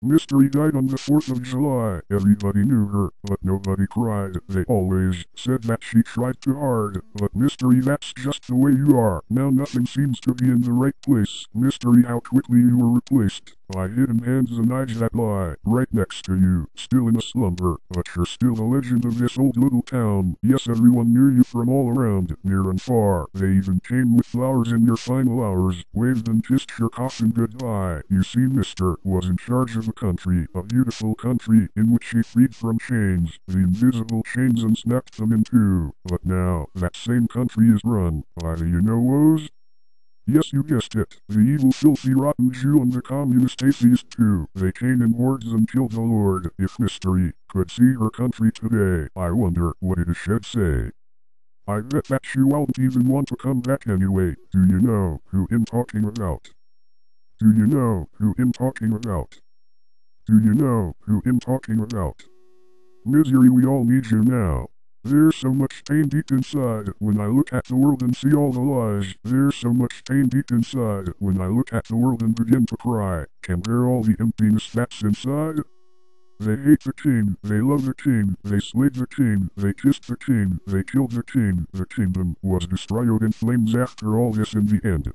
Mystery died on the 4th of July. Everybody knew her, but nobody cried. They always said that she tried too hard. But Mystery, that's just the way you are. Now nothing seems to be in the right place. Mystery, how quickly you were replaced hands and eyes that lie right next to you, still in a slumber. But you're still the legend of this old little town. Yes, everyone knew you from all around, near and far. They even came with flowers in your final hours, waved and kissed your coffin goodbye. You see, Mister was in charge of a country, a beautiful country, in which he freed from chains, the invisible chains and snapped them in two. But now, that same country is run by the you-know-woes. Yes, you guessed it. The evil, filthy, rotten Jew and the communist atheist too. They came in hordes and killed the Lord. If mystery could see her country today, I wonder what it should say. I bet that she won't even want to come back anyway. Do you know who I'm talking about? Do you know who I'm talking about? Do you know who I'm talking about? Misery, we all need you now. There's so much pain deep inside when I look at the world and see all the lies. There's so much pain deep inside when I look at the world and begin to cry. Can bear all the emptiness that's inside? They hate the king, they love the king, they slayed the king, they kissed the king, they killed the king. The kingdom was destroyed in flames after all this in the end.